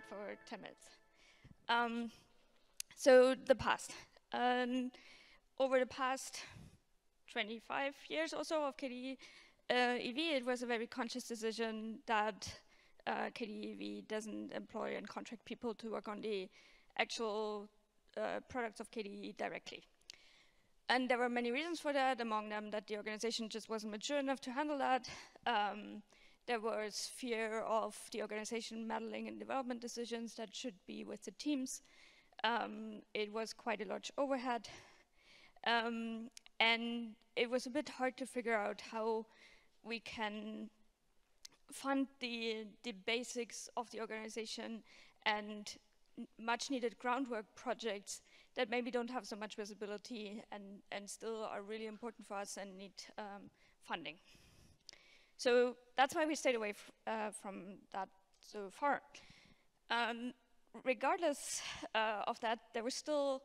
it for 10 minutes. Um, so the past. Um, over the past 25 years or so of KDE uh, EV, it was a very conscious decision that uh, KDE EV doesn't employ and contract people to work on the actual uh, products of KDE directly. And there were many reasons for that, among them that the organization just wasn't mature enough to handle that. Um, there was fear of the organization meddling in development decisions that should be with the teams. Um, it was quite a large overhead. Um, and it was a bit hard to figure out how we can fund the, the basics of the organization and much needed groundwork projects that maybe don't have so much visibility and, and still are really important for us and need um, funding. So that's why we stayed away uh, from that so far. Um, regardless uh, of that, there was still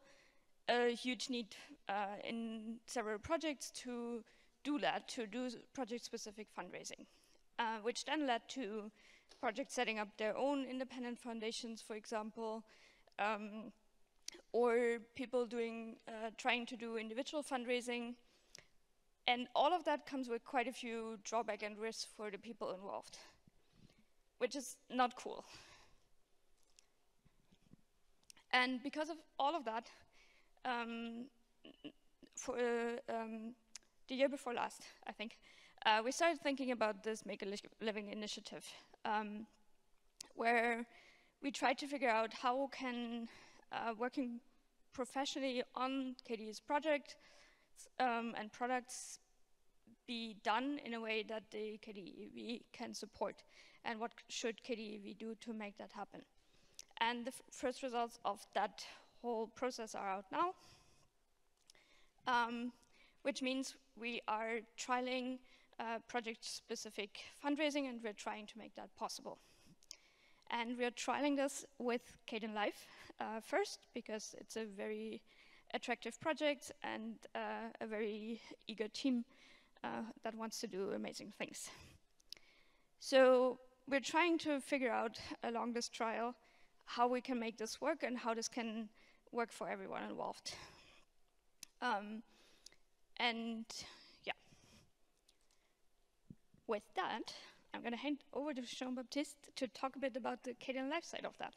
a huge need uh, in several projects to do that, to do project-specific fundraising, uh, which then led to projects setting up their own independent foundations, for example, um, or people doing, uh, trying to do individual fundraising. And all of that comes with quite a few drawback and risks for the people involved, which is not cool. And because of all of that, um, for uh, um, the year before last, I think, uh, we started thinking about this Make a Li Living initiative, um, where we tried to figure out how can uh, working professionally on KDE's project um, and products be done in a way that the KDE can support and what should KDE do to make that happen. And the first results of that whole process are out now, um, which means we are trialing uh, project-specific fundraising and we're trying to make that possible. And we're trialing this with Kdenlive uh, first because it's a very attractive project and uh, a very eager team uh, that wants to do amazing things. So we're trying to figure out along this trial how we can make this work and how this can work for everyone involved. Um, and yeah, with that, I'm going to hand over to Jean-Baptiste to talk a bit about the Kdenlive side of that.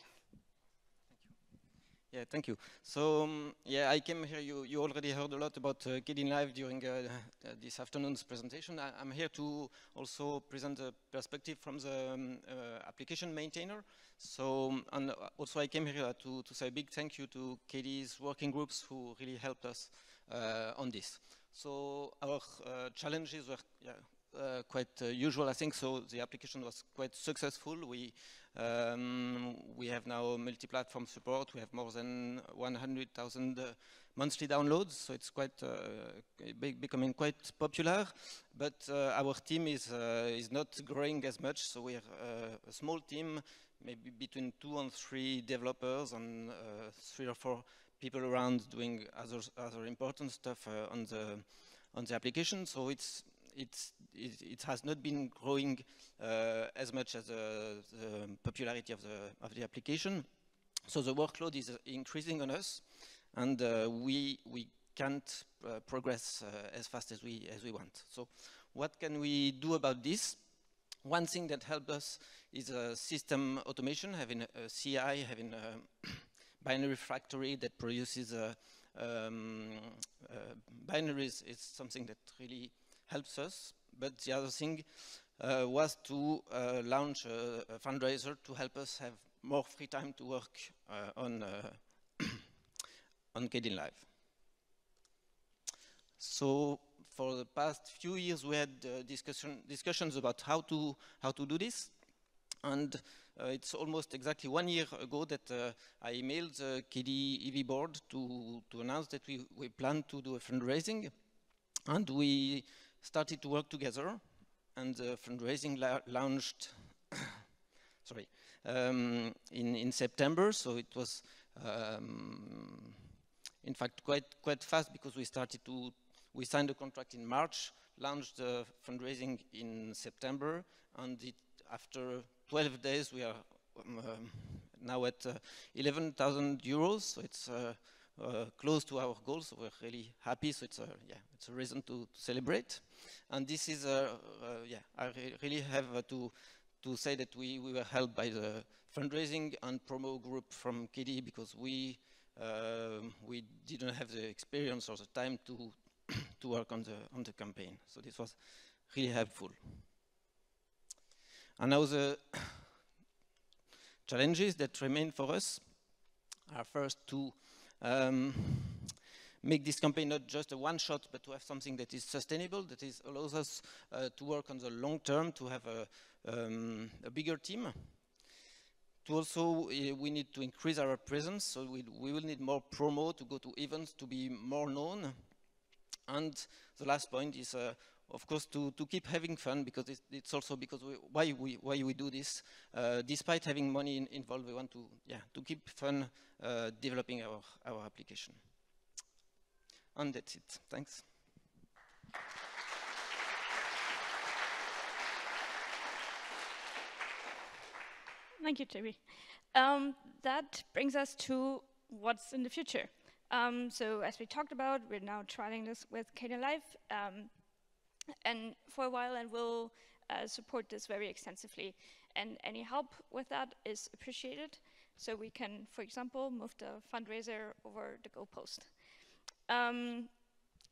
Yeah, thank you. So, um, yeah, I came here, you, you already heard a lot about uh, Kdenlive during uh, uh, this afternoon's presentation. I, am here to also present a perspective from the um, uh, application maintainer. So, um, and also I came here to, to say a big thank you to KDE's working groups who really helped us uh, on this. So, our uh, challenges were yeah, uh, quite uh, usual, I think. So the application was quite successful. We um, we have now multi-platform support. We have more than 100,000 uh, monthly downloads, so it's quite uh, becoming quite popular. But uh, our team is is not growing as much, so we're a small team, maybe between two and three developers and three or four people around doing other other important stuff on the on the application. So it's, it, it, has not been growing uh, as much as uh, the popularity of the, of the application. So the workload is increasing on us, and uh, we, we can't progress as fast as we, as we want. So what can we do about this? One thing that helped us is uh, system automation, having a CI, having a binary factory that produces uh, um, uh, binaries is something that really helps us. But the other thing uh, was to uh, launch a, a, fundraiser to help us have more free time to work uh, on uh, on Kdenlive. So for the past few years, we had uh, discussion, discussions about how to how to do this, and uh, it's almost exactly one year ago that I emailed the KDE EV board to, to announce that we, we plan to do a fundraising. And we started to work together and the fundraising la launched sorry um, in in September. So it was um, in fact quite quite fast because we started to we signed a contract in March launched the fundraising in September and it, after 12 days we are um, now at 11,000 euros, so it's Uh, close to our goal, so we're really happy, so it's a, yeah, it's a reason to, to celebrate. And this is, uh, uh, yeah, I re really have to, to say that we, we were helped by the fundraising and promo group from KDE because we um, we didn't have the experience or the time to to work on the on the campaign. So this was really helpful. And now the challenges that remain for us are first to um, make this campaign not just a one shot, but to have something that is sustainable, that is allows us uh, to work on the long term, to have a, um, a bigger team. To also, uh, we need to increase our presence, so we, we will need more promo to go to events, to be more known. And the last point is, uh, of course, to, to keep having fun, because it's, it's also because we, why, we, why we do this. Uh, despite having money in, involved, we want to, yeah, to keep fun uh, developing our, our application. And that's it. Thanks. Thank you, Toby. Um, that brings us to what's in the future. Um, so as we talked about, we're now trialing this with Kdenlive, um, and for a while, and we'll uh, support this very extensively. And any help with that is appreciated. So we can, for example, move the fundraiser over the goalpost. Um,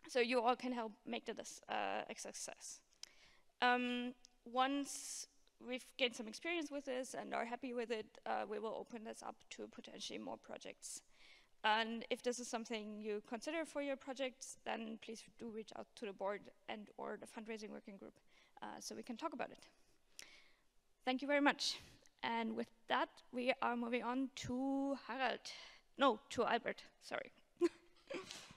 so you all can help make this uh, a success. Um, once we've gained some experience with this and are happy with it, uh, we will open this up to potentially more projects. And if this is something you consider for your projects, then please do reach out to the board and or the fundraising working group uh, so we can talk about it. Thank you very much. And with that, we are moving on to Harald. No, to Albert, sorry.